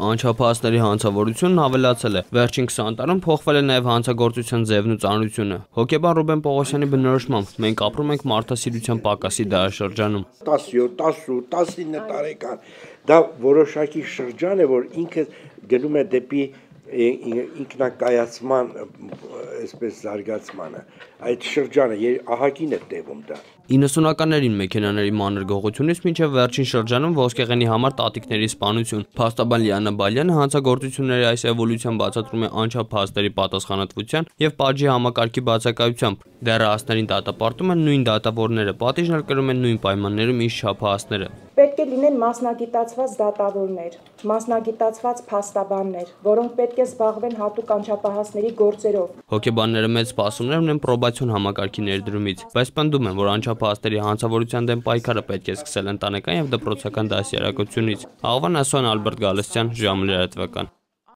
Անչափահասների հանցավորությունն ավելացել է։ Վերջին 20 տարում փոխվել է նաև հանցագործության ձևն ու ծանրությունը։ Հոկեբան Ռուբեն Պողոսյանի բնորոշմամբ մենք ապրում ենք մարդասիրության պակասի դարաշրջանում։ 17, 18, 19 տարեկան դա որոշակի շրջան է, որ ինքը գնում է դեպի ինքնակայացման այսպես զարգացմանը այդ շրջանը ահագին է տևում դա 90-ականներին մեքենաների մանր գողությունից մինչև վերջին շրջանում ոսկեղենի համար տատիկների սպանություն։ Փաստաբան Լիանա Բալյանը հանցագործությունների այս էվոլյուցիան բացատրում է անչափահասների պատասխանատվության եւ պատժի համակարգի բացակայությամբ։ Դեռահասներին դատապարտում են նույն դատավորները, պատիժն էլ կրում են նույն պայմաններում ինչ չափահասները։ Պետք է լինեն մասնագիտացված դատավորներ, մասնագիտացված փաստաբաններ, որոնք պետք է զբաղվեն հատուկ անչափահասների գործերով։ Հոկեբանները մեծ սպասումներ ունեն պրոբացիոն համակարգի ներդրումից, բայց պնդում են, որ անչափահասների հանցավորության դեմ պայքարը պետք է սկսել ընտանեկան եւ դպրոցական դասյարակությունից։ Աղվան Ասոն Ալբերտ Գալստյան, ժամը լրատվական։